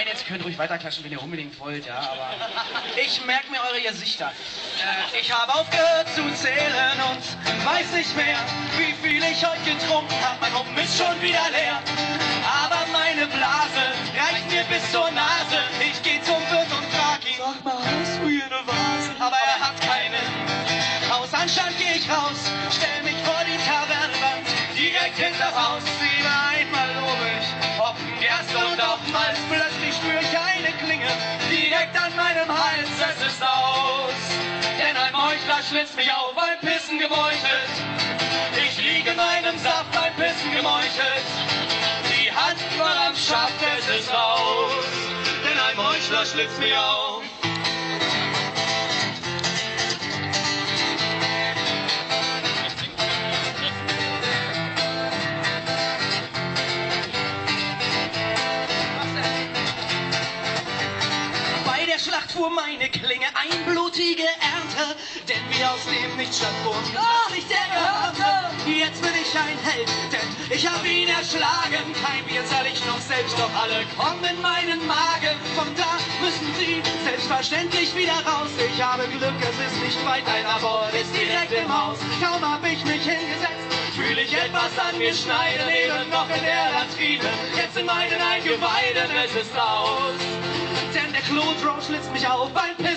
Nein, jetzt könnt ihr ruhig weiterklatschen, wenn ihr unbedingt wollt, ja, aber ich merke mir eure Gesichter. Äh, ich habe aufgehört zu zählen und weiß nicht mehr, wie viel ich heute getrunken habe. Mein Haufen ist schon wieder leer, aber meine Blase reicht mir bis zur Nase. Ich geh zum Wirt und frag ihn, sag mal, hast du hier eine Vase? Aber er hat keine. Aus Anstand geh ich raus, stell mich vor die Tavernenwand, direkt hinter Haus. Meinem Hals. Es ist aus, denn ein Meuchler schlitzt mich auf, beim Pissen gemeuchelt. Ich liege in meinem Saft, beim Pissen gemeuchelt. Die Hand voll am Schaft, es ist raus, denn ein Meuchler schlitzt mich auf. Schlacht fuhr meine Klinge ein blutige Ernte, denn wie aus dem Nichts stattfund, das nicht der gehörte. Jetzt bin ich ein Held, denn ich hab ihn erschlagen. Kein Bier soll ich noch selbst, doch alle kommen in meinen Magen. Von da müssen sie selbstverständlich wieder raus. Ich habe Glück, es ist nicht weit, ein Abort ist direkt im Haus. Kaum hab ich mich hingesetzt, fühle ich etwas an mir schneiden, eben noch in der Latrine. Jetzt in meinen Eingeweiden, es ist aus. Der Klotro schlitzt mich auf, beim.